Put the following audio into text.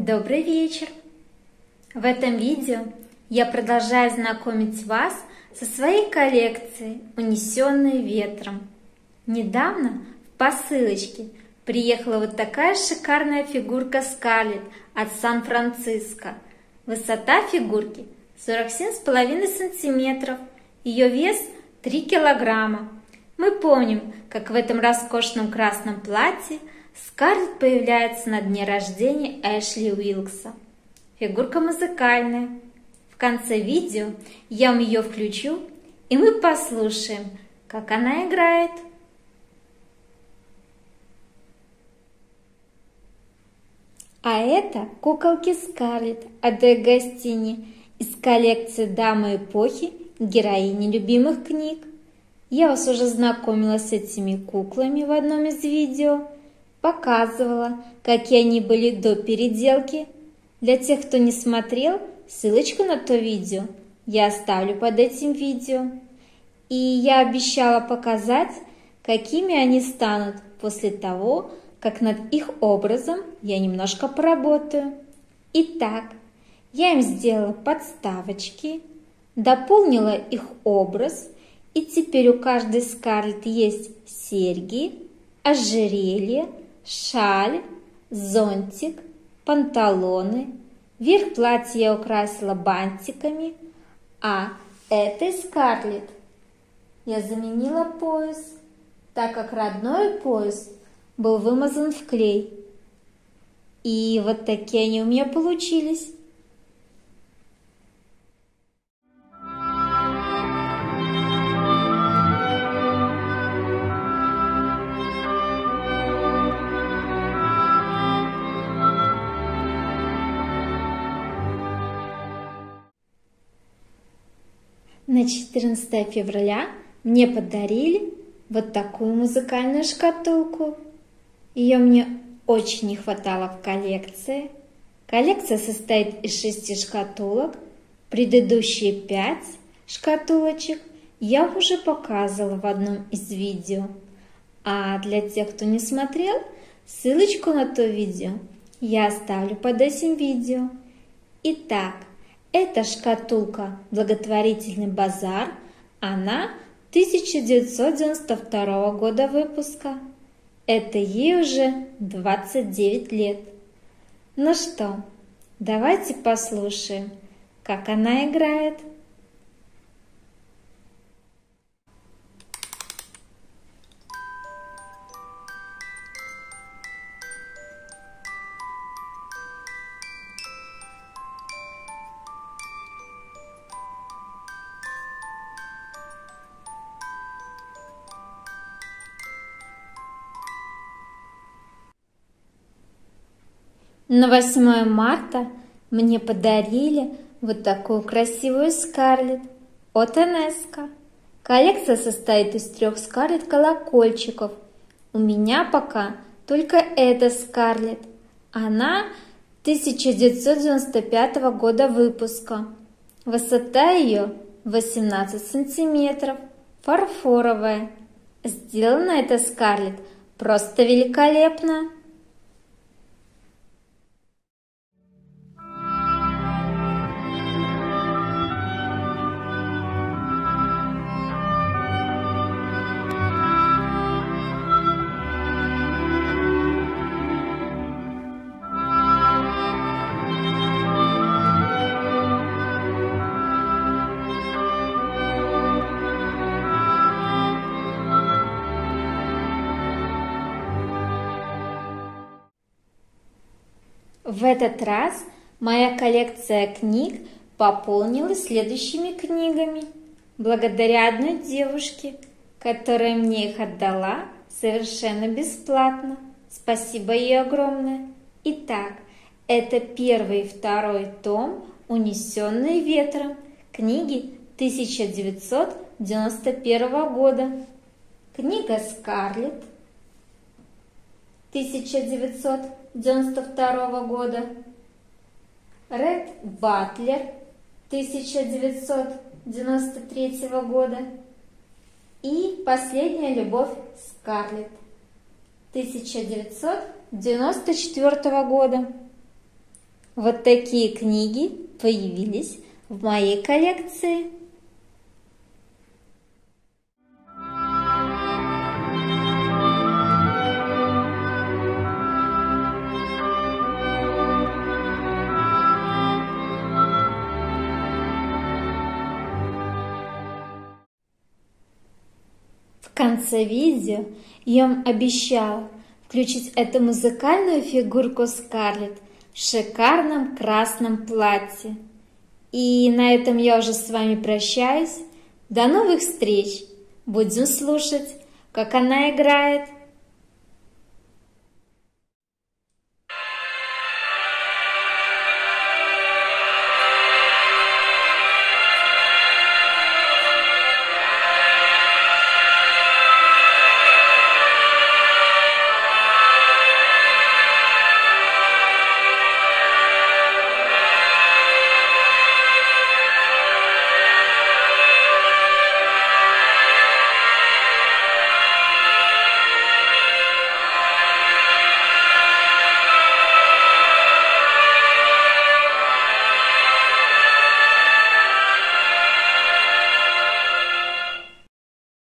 Добрый вечер! В этом видео я продолжаю знакомить вас со своей коллекцией «Унесенные ветром». Недавно в посылочке приехала вот такая шикарная фигурка Скарлетт от Сан-Франциско. Высота фигурки 47,5 сантиметров, ее вес 3 килограмма. Мы помним, как в этом роскошном красном платье Скарлетт появляется на дне рождения Эшли Уилкса. Фигурка музыкальная. В конце видео я вам ее включу, и мы послушаем, как она играет. А это куколки Скарлетт от Гостини из коллекции «Дамы эпохи. Героини любимых книг». Я вас уже знакомила с этими куклами в одном из видео, показывала, какие они были до переделки. Для тех, кто не смотрел, ссылочку на то видео я оставлю под этим видео. И я обещала показать, какими они станут после того, как над их образом я немножко поработаю. Итак, я им сделала подставочки, дополнила их образ, и теперь у каждой Скарлетт есть серьги, ожерелье, шаль, зонтик, панталоны. Верх платья я украсила бантиками, а этой Скарлетт я заменила пояс, так как родной пояс был вымазан в клей. И вот такие они у меня получились. На 14 февраля мне подарили вот такую музыкальную шкатулку. Ее мне очень не хватало в коллекции. Коллекция состоит из шести шкатулок. Предыдущие пять шкатулочек я уже показывала в одном из видео. А для тех, кто не смотрел, ссылочку на то видео я оставлю под этим видео. Итак, эта шкатулка «Благотворительный базар», она 1992 года выпуска. Это ей уже 29 лет. Ну что, давайте послушаем, как она играет. На 8 марта мне подарили вот такую красивую Скарлетт от Энеско. Коллекция состоит из трех Скарлетт колокольчиков. У меня пока только эта Скарлетт. Она 1995 года выпуска. Высота ее 18 сантиметров, фарфоровая. Сделана эта Скарлетт просто великолепно. В этот раз моя коллекция книг пополнилась следующими книгами. Благодаря одной девушке, которая мне их отдала совершенно бесплатно. Спасибо ей огромное. Итак, это первый и второй том «Унесенные ветром» книги 1991 года. Книга «Скарлетт» 1992 года, Ред Батлер 1993 года и Последняя любовь Скарлетт 1994 года. Вот такие книги появились в моей коллекции. В конце видео я вам обещала включить эту музыкальную фигурку Скарлетт в шикарном красном платье. И на этом я уже с вами прощаюсь. До новых встреч! Будем слушать, как она играет.